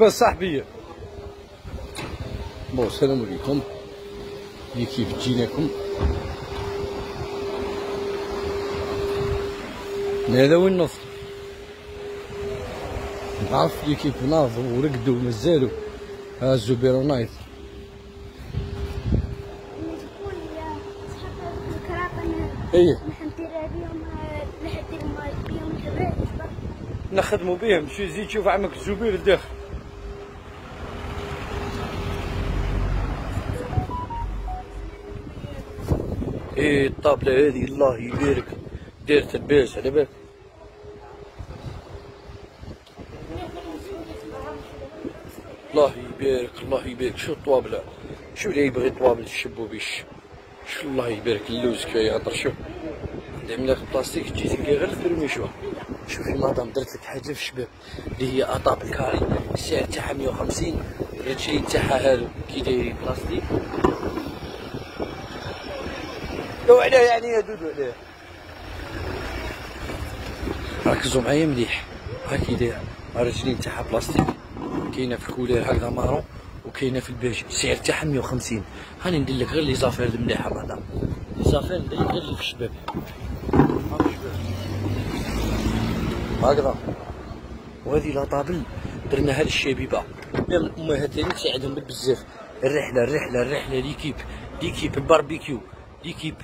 بس صاحبي. بون السلام عليكم. هي كيف جيناكم؟ هذا وين نص نعرف لي كيف ناضوا ورقدوا مازالوا ها الزبير نايت إيه. نخدموا بهم شو زيد شوف عمك الزبير الداخل إيه الطابلة هذه الله يبارك. دارت الباس على بالك الله يبارك الله يبارك. شو الطوابلة؟ شو اللي يبغي طوابل الشبو بيش شو الله يبارك اللوز كي يهضر. شوف عندي بلاستيك تجي تلقى غير ال premier choix شوفي مدام درت لك حاجة في الشباب. اللي هي la table carrée السعر تاعها 150 الشيء تاعها هذا. كي دايرين بلاستيك. لو عليه يعني يا دودو عليه ركزوا معايا مليح هاكي داير الرجلين تاعها بلاستيك كاينة في ال couleur هكذا marron وكاينه في البيج السعر تاعها 150 هاني ندير لك غير لي زافير المليحه مدام لي زافير ندير غير اللي في الشباب هكذا وهذه لا طابل درناها للشبيبه الامهات اللي تساعدهم بزاف الرحله الرحله الرحله ليكيب ليكيب الباربيكيو ليكيب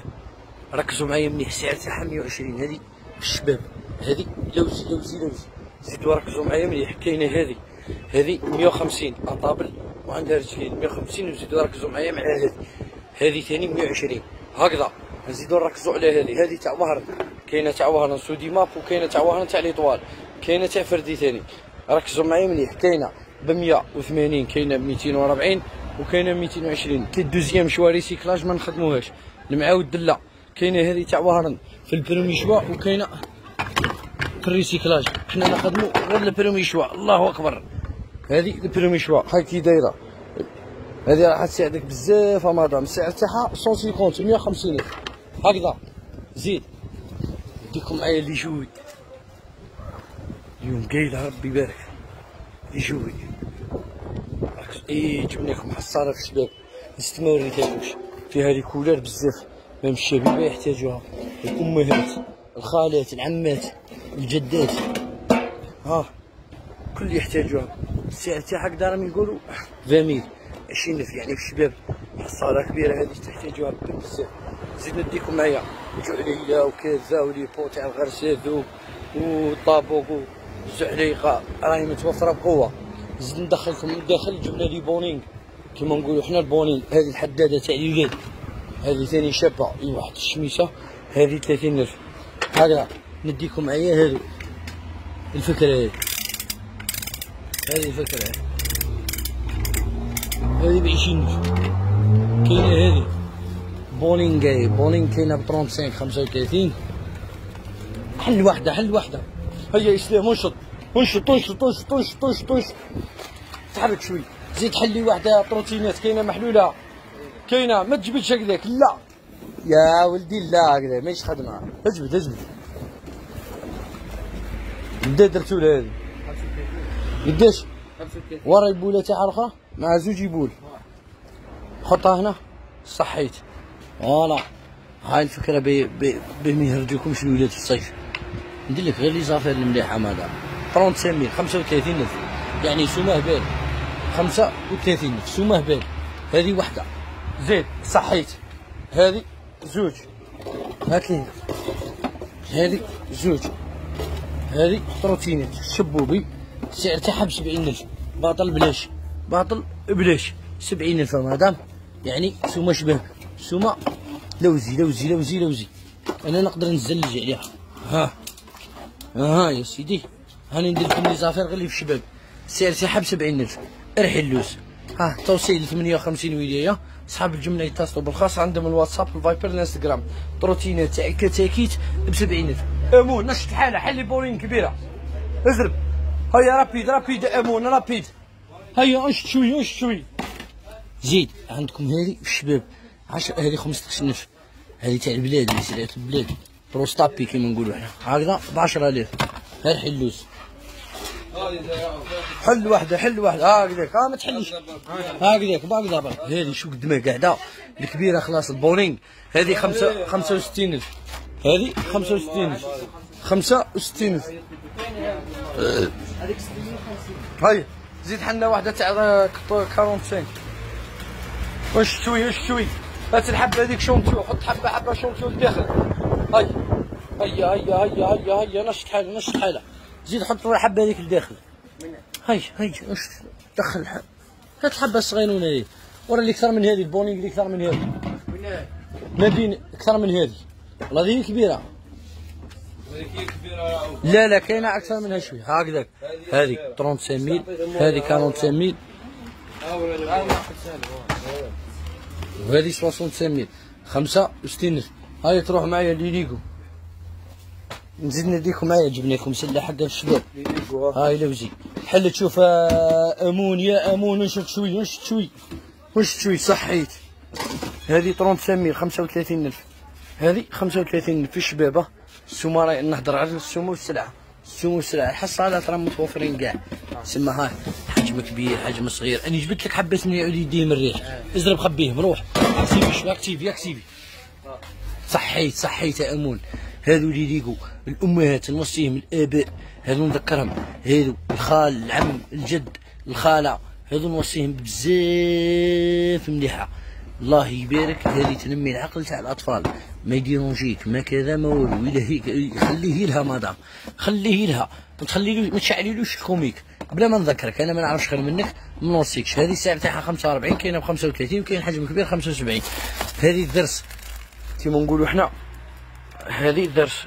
ركزوا معايا مليح السعر تاعها 120 هذه الشباب. هذه لوزي لوزي لوزي. زيدوا ركزوا معايا مليح كاينة هذه. هذه 150 اطابل وعندها رجلين. 150 وزيدوا ركزوا معايا مع هذه. هذه ثاني 120 هكذا. نزيدو نركزوا على هذه. هذه تاع وهران كاينة تاع وهران سودي ماب وكاينة تاع وهران تاع ليطوال. كاينة تاع فردي ثاني. ركزوا معايا مليح كاينة ب 180 كاينة ب 240 وكاينة ب 220 كي دوزيام شوا ريسيكلاج ما نخدموهاش. المعاود دله كاينة هذه تاع وهران في البرومي شوا وكاينه في ال recyclage. حنا نخدمو غير ال premier choix. الله أكبر. هذه ال premier choix. هاي كي دايرة. هذه راح تساعدك بزاف مدام. السعر تاعها 150 150 هكذا. زيد نديكم معايا les jouets اليوم قايله ربي يبارك les jouets اي جبنا لكم حصاله في الشباب نسيت ما فيها les couleurs بزاف ميم الشبيبه يحتاجوها. الأمهات الخالات العمات الجدات. ها كل يحتاجوها. السعر تاعها كدا يقولوا 20 عشرين ألف يعني في الشباب حصالة كبيرة هذه تحتاجوها بزاف. زيد نديكم معايا. جعلية وكذا وليبو تاع الغرساثو وطابوق وزعليقة راهي متوفرة بقوة. زيد ندخلكم من الداخل جبنا لي بونينغ كيما نقولوا حنا البونينغ هذه الحدادة تاع اليد هذه ثاني شابة أي واحد الشميسة هذه ثلاثين ألف. هكذا نديكم معايا هذه. الفكرة هذه. هذه الفكرة هذه. هذه بعشرين كاينة هذه. بولينغ جاي بولينغ كاينة ب 35 35 حل واحدة حل واحدة. هيا إسلام انشط انشط انشط انشط انشط انشط. تحرك شوي. زيد حلي واحدة بروتينات كاينة محلولة. كاينة ما تجبدش هكذاك لا. يا ولدي لا هكذا ماهيش خدمة. اجبد اجبد. بدا درتو هذه؟ قداش؟ ورا البوله تاعها الاخرى مع زوج يبول. حطها هنا. صحيت. فوالا. هاي الفكرة بهم يهرجوكمش الولاد في الصيف. ندير لك غير لي زافير المليحة ماذا؟ 35 35 ألف. يعني سومه بال خمسة وثلاثين ألف. فسومه هبال هذه وحدة. زيد. صحيت. هذه زوج. هات لي هذه زوج. هذه بروتينات شبوبي. السعر تاعها ب ألف. باطل بلاش. باطل بلاش. 70000 مدام. يعني سومة شباب سومة لوزي لوزي لوزي لوزي. أنا نقدر نزلج عليها. ها. ها يا سيدي. هاني ندير لكم لي زافير غير لي في الشباب السعر تاعها ب ألف. الحلوس ها. توصيل 58 ولايه صحاب الجملة يتصلوا بالخاص. عندهم الواتساب الفايبر الانستغرام. تروتينات كتاكيت ب 70 ألف. أمون نشط الحاله حلي بورين كبيرة. ازرب هيا رابيد رابيد أمون رابيد. هيا اشت شوي اشت شوي. زيد عندكم هذه؟ في الشباب. 10 هذه 15000 هذه تاع البلاد اللي سلعت البلاد. بروستابي كيما نقولوا حنا هكذا ب 10000 غير حلوس حل واحدة حل واحدة هكذاك. ها ما تحلش. هكذاك. باقي برك هذه شو ما قاعدة. الكبيرة خلاص البورينغ هذه خمسة 65000 هذه 65000 65000 هاي. زيد حنا واحدة تاع 45 واش شوي واش شوي هات الحبه هذيك شونتو حط حبة حبة شونتو لداخل هاي. هيا هيا هيا هيا هيا. نشط حالة نشط حالة زيد حط الحبة هذيك لداخل. هاي هاي اش دخل هات الحبة الصغيرونة هذي ورا اللي أكثر من هذه البونينغ اللي أكثر من هذه. ما بين أكثر من هذه. والله هذه كبيرة. لا لا كاينة أكثر منها شوي. هكذاك. هذه 35 ميل هذه 45 ميل وهذه 65 ميل 65 هاي تروح معايا ليليكو نزيد نديكم معايا جبنا لكم سله حق الشباب. هاي لوزي حل تشوف آه، أمون يا أمون نشط شوي نشط شوي. نشط شوي؟ صحيت. هذه طرون سمير 35000 هذه 35000 في الشبابة السومه راهي نهضر على السومه والسلعة. السومه والسلعة الحصالات راه متوفرين كاع. سما هاي حجم كبير حجم صغير. أنا جبت لك من يعود يديه من الريح ازرب خبيهم روح. أكتيفي شوي أكتيفي؟ أكتيفي. صحيت صحيت يا أمون. هذو اللي يليقوا الامهات نوصيهم الآباء هذو نذكرهم. هذو الخال العم الجد الخالة هذو نوصيهم بزاف مليحة. الله يبارك هذه تنمي العقل تاع الأطفال. ما يديرونجيك ما كذا ما والو. خليه لها مدام خليه لها ما تخليلوش ما تشعليلوش الكوميك بلا ما نذكرك أنا ما نعرفش خير منك ما نوصيكش. هذه الساعة تاعها 45 كاينة ب 35 وكاين حجم كبير 75 هذه الدرس كيما نقولوا حنا هذه درس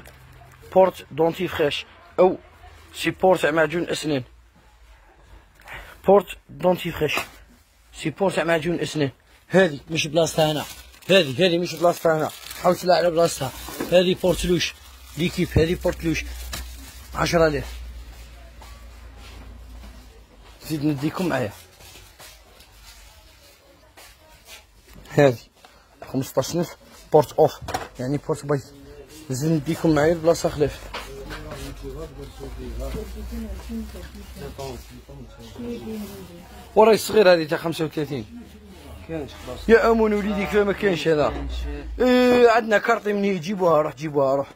porte-dentifrice أو support تاع معجون أسنان. بورت دونتي فريش سيبور تاع معجون أسنان. هذه مش بلاصتها هنا هذه هذه مش بلاصتها هنا. حاول تلا على بلاصتها. هذه بورتلوش ليكيب هذه بورتلوش عشرة آلاف. زيد نديكم معايا. هذه خمسطاش ألف بورت أوف يعني بورت باي زين نديكم معايا البلاصه خلاف وراي الصغير هذه تاع 35 يا أمون وليدي كيف ما كاينش هذا. إيه عندنا كارطي منين جيبوها روح جيبوها روح.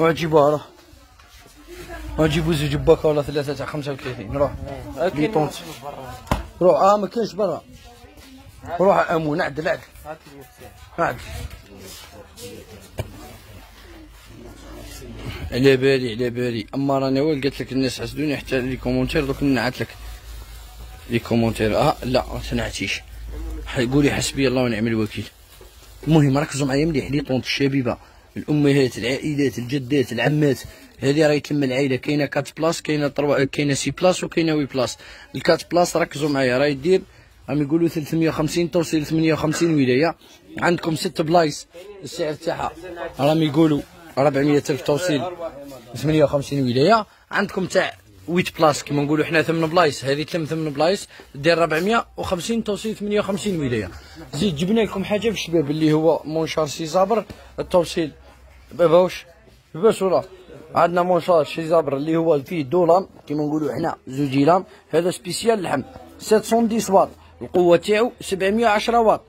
روح جيبوها روح. روح جيبوا زوج paquets ولا ثلاثة تاع 35 روح. les tentes. روح آه ما كاينش برا. روح أمون عدل عدل. عدل. على بالي على بالي. أما راني وين قلت لك الناس حسدوني حتى les commentaires دوك نعت لك. les commentaires آه لا ما تنعتيش. قولي حسبي الله ونعم الوكيل. المهم ركزوا معايا مليح les tentes الشبيبة. الأمهات العائلات الجدات العمات. هذه راهي تلم العائله كاينة quatre places كاينة trois... كاينة six places وكاينة huit places. ال quatre places ركزوا معايا راهي دير راهم يقولوا 350 توصل 58 ولاية. عندكم ست بلايص. السعر تاعها. راهم يقولوا 400 ألف توصيل. 58 ولاية. عندكم تاع 8 places كما نقولوا حنا ثمن بلايص. هذه تلم ثمن بلايص. دير 450 توصيل 58 ولاية. زيد جبنا لكم حاجة في الشباب اللي هو مونشار سي زابر. التوصيل. باباوش باباش ولا عندنا مونشار سي زابر اللي هو فيه deux lames كما نقولوا حنا زوج lames. هذا spécial لحم. 710 واط. القوة تاعو 710 واط.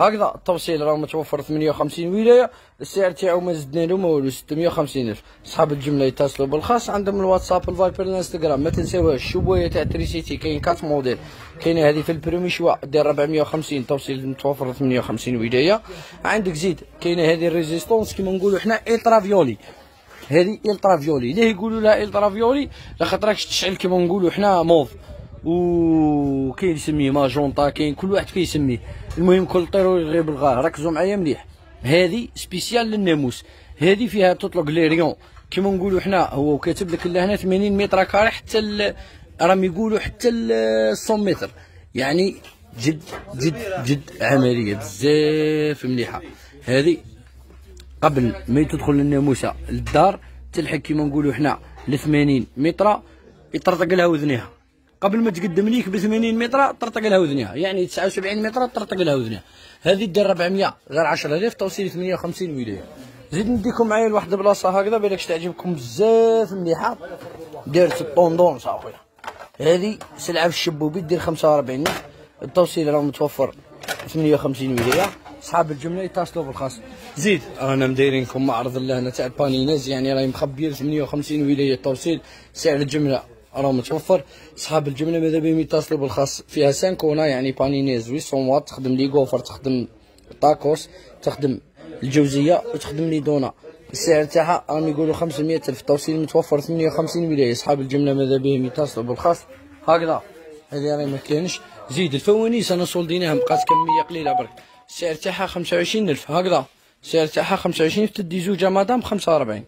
هكذا. التوصيل راه متوفر 58 ولاية السعر تاعو ما زدنا له ما والو 650 ألف. صحاب الجملة يتصلوا بالخاص عندهم الواتساب الفايبر الانستغرام. ما تنساوهاش الشواية تاع l'électricité كاين quatre modèles. كاينة هذه في ال premier choix دير 450 توصيل متوفر 58 ولاية. عندك زيد كاينة هذه ال résistance كيما نقولوا حنا ultraviolet هذه ultraviolet ليه يقولوا لها ultraviolet لاخاطر راكش تشعل كيما نقولوا حنا موف. وكاين يسميه ماجونطا كاين كل واحد كيسميه. المهم كل طير غير بالغار ركزوا معايا مليح. هذه spécial للناموس. هذه فيها تطلق les rayons كيما نقولوا حنا هو كاتب لك هنا 80 mètres carrés حتى راهم يقولوا حتى 100 متر. يعني جد جد جد عملية بزاف مليحة. هذه قبل ما تدخل الناموسه للدار تلحق كيما نقولوا حنا ل 80 متر يطرطق لها وذنيها. قبل ما تقدم ليك ب 80 متر طرطق لها وذنها يعني 79 متر طرطق لها وذنها هذه دير 400 غير 10000 توصيل 58 ولايه زيد نديكم معايا لواحد البلاصة هكذا بالك تعجبكم بزاف مليحة. دارت ال tendance اخويا هذه سلعة في الشبوبي دير 45 نفر التوصيل راه متوفر 58 ولايه أصحاب الجملة يتصلوا بالخاص زيد رانا مدايرين لكم معرض لهنا تاع ال panineuse يعني راهي مخبيين 58 ولايه التوصيل سعر الجملة راه متوفر. أصحاب الجمله ماذا بهم يتصلوا بالخاص؟ فيها 5 كونا يعني panineuse 800 واط تخدم les gaufres تخدم طاكوس تخدم الجوزية وتخدم les donuts. السعر تاعها راهم يقولوا 500 ألف. توصيل متوفر 58 ولايه أصحاب الجمله ماذا بهم يتصلوا بالخاص؟ هكذا. هذه راهي ما كاينش. زيد الفوانيس أنا صولديناها بقات كمية قليلة برك. السعر تاعها 25000 هكذا. السعر تاعها 25 تدي زوجة مدام 45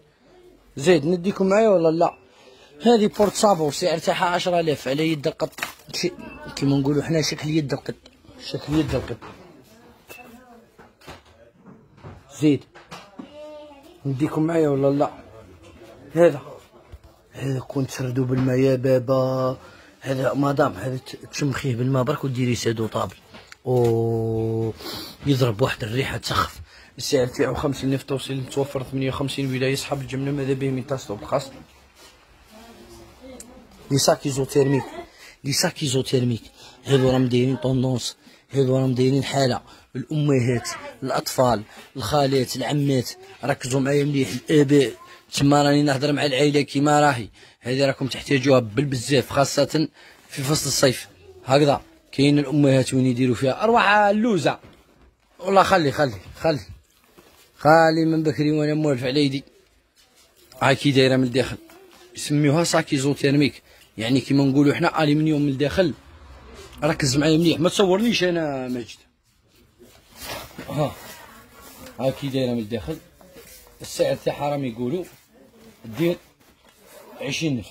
زيد نديكم معايا ولا لا؟ هذه بورت صابو السعر تاعها 10000 على يد القط. كيما نقولوا حنا شكل يد القط. شكل يد القط. زيد. نديكم معايا ولا لا؟ هذا. هذا كون تسردو بالماء يا بابا. هذا مدام هذا تشمخيه بالماء برك وديري سادو طابل. أو يضرب واحد الريحة تسخف السعر تاعو 50 ألف توصيل متوفر 58 ولاية صحاب الجملة ماذا بهم يتصلوا بالخاص لي ساك ايزوتيرميك لي ساك ايزوتيرميك هذو راهم دايرين طوندونس هذو راهم دايرين حاله الامهات الاطفال الخالات العمات ركزوا معايا مليح الاباء تما راني نهضر مع العائله كيما راهي هذه راكم تحتاجوها بالبزاف خاصه في فصل الصيف هكذا كاين الامهات وين يديروا فيها أروح اللوزه والله خلي خلي خلي خالي من بكري وأنا موالف على يدي هاي كي دايره من الداخل يسميوها sac isothermique يعني كيما نقولوا حنا الومنيوم من الداخل. ركز معايا مليح. ما تصورنيش أنا ماجد. ها. هاي كي دايرة من الداخل. السعر تاعها راهم يقولوا دير عشرين الف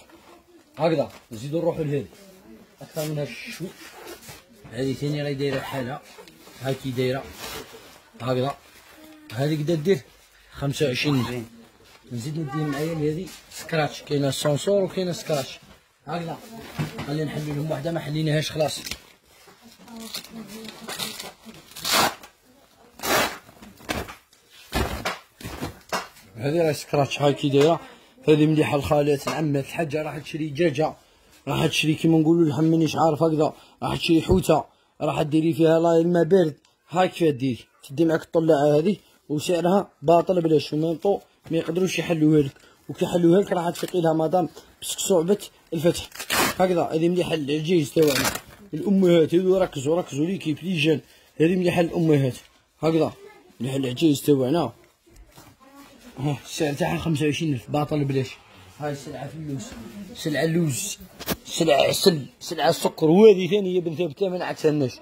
هكذا. نزيدو نروحو لهذه. أكثر منها شوي هذه ثاني راهي دايرة بحالها. هاي كي دايرة. هكذا. هذه قد دير خمسة وعشرين الف نزيد ندير معايا لهذه. scratch. كاينة ceinture وكاينة scratch. هكذا. خلينا نحلو لهم وحدة ما حليناهاش خلاص. هذه راهي scratch هاي كي دايرة. هذه مليحة الخالات العمات الحاجة راح تشري دجاجة راح تشري كيما نقولوا لها مانيش عارف هكذا. راح تشري حوتة راح ديري فيها لا الماء بارد. هاي كيف ديري تدي معك الدلاعة هذه وسعرها باطل بلاش وميمطو ما يقدروش يحلوها لك. وكي يحلوها لك راح تفيقي لها مدام بس صعبة الفتح. هكذا. هذه مليحة العجيز تاعنا الأمهات هذو ركزوا ركزوا لي كيف لي جان. هذه مليحة الأمهات. هكذا. مليحة العجيز تاعنا السعر تاعها خمسة وعشرين ألف. باطل بلاش. هاي السلعة في اللوز سلعة اللوز سلعة عسل سلعة السكر وهذه ثاني هي بنت ثابتة ما نعكسهالناش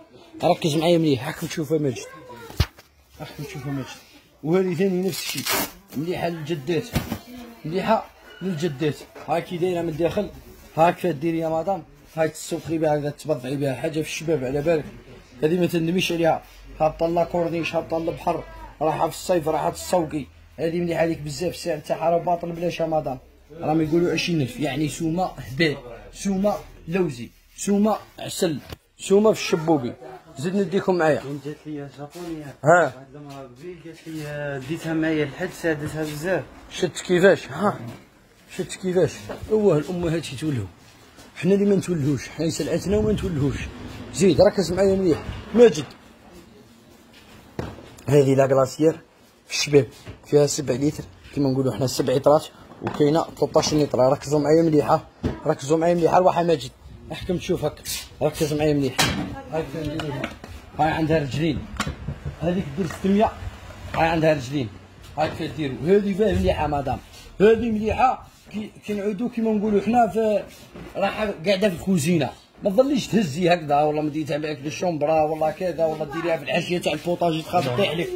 ركز معايا مليح. راكم تشوفها ماجد راكم تشوفها ماجد وهذه ثاني نفس الشيء. مليحة للجدات. مليحة للجدات. هاي كي دايرة من الداخل. هاك ديري يا مدام هاي تسوقي بها هكذا تبضعي بها حاجة في الشباب على بالك. هذه ما تندميش عليها. هابطة لا كورنيش هابطة البحر راحة في الصيف راحة تسوقي. هذه مليحة عليك بزاف السعر تاعها راه باطل بلاش رمضان راهم يقولوا 20000 يعني سومة هبال سومة لوزي سومة عسل سومة في الشبوبي. زيد نديكم معايا. جات لي جابونية. ها. واحد المرة قبيل قالت لي ديتها معايا لحد سادتها بزاف. شفت كيفاش؟ ها. شفت كيفاش؟ هو الامهات يتولهوا حنا اللي ما نتولهوش حنا سلعتنا وما نتولهوش. زيد ركز معايا مليح. ماجد. هذه لا كلاسيير في الشباب فيها سبع لتر كيما نقولوا حنا سبع لترات وكاينة 13 لتر. ركزوا معايا مليحه ركزوا معايا مليحه الواحد ماجد. احكم تشوف هكا. ركز معايا مليح. هاي هاي عندها رجلين. هذيك دير 600 هاي عندها رجلين. هاي كيف ديروا هذه باه مليحة مدام. هذه مليحة. كي كي نعودوا كيما نقولوا حنا في راح قاعدة في الكوزينة. ما تظليش تهزي هكذا والله ما ديتها معك لل chambre والله كذا والله ديريها في الحاشيه تاع ال potager تخاف تطيح لك.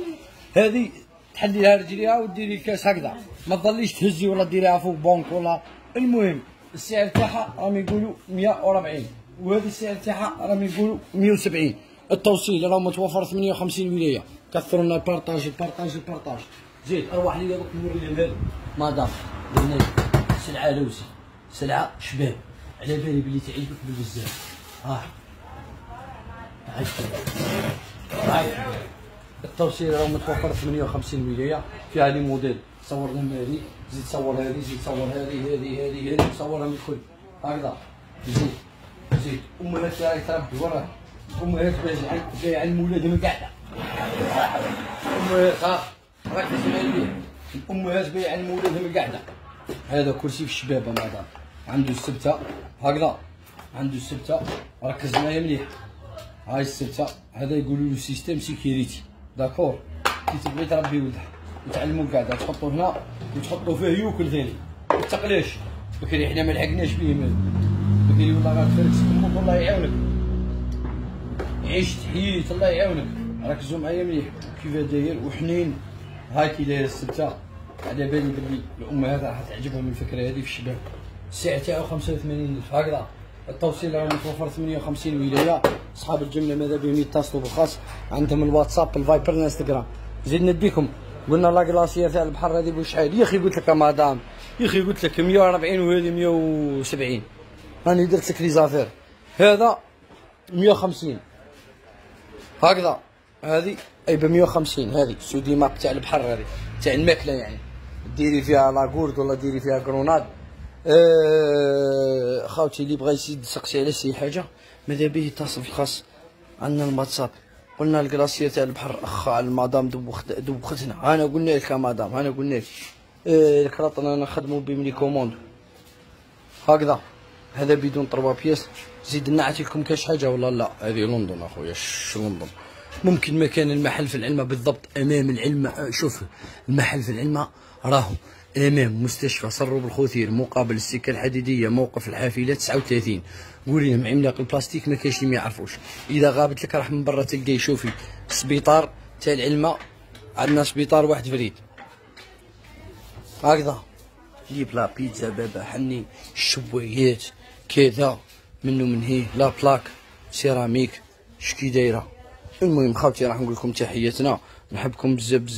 هذه تحلي لها رجليها وديري الكاس هكذا. ما تظليش تهزي ولا ديريها فوق بونك ولا المهم السعر تاعها راهم يقولوا 140 وهذه السعر تاعها راهم يقولوا 170 التوصيل راه متوفر 58 ولاية. كثروا لنا البارطاج البارطاج البارطاج. زيد أروح لي دوك نوري لهم هذا مدام سلعة لوزي سلعة شباب. على بالي بلي تعجبك بزاف ها. هاي هاي التوصيل راه متوفر 58 ولايه فيها لي موديل. صور لهم هذه. زيد صور هذه زيد صور هذه هذه هذه هذه. صورها من الكل. هكذا. زيد. ليك امهات راهي تربي وراه امهات بايعه مولادهم قاعدة. امهات ها راك تسمع لي. الامهات بايعه مولادهم قاعدة. هذا كرسي في الشباب مدام عنده السبتة هكذا عنده السبتة ركز معايا مليح. هاي السبتة هذا يقولوا له système sécurité d'accord كي تبغي تربي ولدك وتعلمو قاعدة تحطو هنا وتحطو فيه يوكل ثاني. تقلاش بكري حنا ما لحقناش بيه مال. بكري والله غتفركس أمك الله يعاونك. عشت حييت الله يعاونك. ركزوا معايا مليح. كيف داير؟ وحنين. هاي كي داير السبتة. على بالي بلي الامهات راح تعجبهم الفكرة هذه في الشباب. السعر تاعو 85 الف هكذا التوصيل راه متوفر 58 ولايه أصحاب الجملة ماذا بهم يتصلوا بالخاص؟ عندهم الواتساب الفايبر الانستغرام. زيد نديكم. قلنا la glacière تاع البحر هذه بشحال يا أخي قلت لك يا مدام. يا أخي قلت لك 140 وهذه 170 راني درت لك les affaires هذا 150 هكذا. هذه أي ب 150 هذه. سودي ماب تاع البحر هذه. تاع الماكلة يعني. ديري فيها لاكورد ولا ديري فيها كروناد. أه خاوتي اللي بغى يزيد يسقسي على شي حاجة ماذا به يتصل الخاص عندنا الواتساب. قلنا الكلاسير تاع البحر أخ المدام دوبخت دوبختنا أنا قلنا لك مدام أنا قلنا لك. أه الكراط أنا نخدمو بملي كوموند هكذا. هذا بدون طروا بياس. زيد كاش حاجة ولا لا؟ هذه لندن أخويا لندن؟ ممكن مكان المحل في العلمة بالضبط أمام العلمة أه، شوف المحل في العلمة راهو أمام مستشفى صروب الخوثير مقابل السكة الحديدية موقف الحافلة 39 قولي لهم عملاق البلاستيك ما كاينش اللي ما يعرفوش. إذا غابت لك راح من برا تلقاي شوفي سبيطار تاع العلمة عندنا سبيطار واحد فريد. هكذا. جيب لا بيتزا بابا حني الشوايات كذا منو من هي لا بلاك سيراميك شكي دايرة. المهم خاوتي راح نقول لكم تحياتنا. نحبكم بزاف بزاف.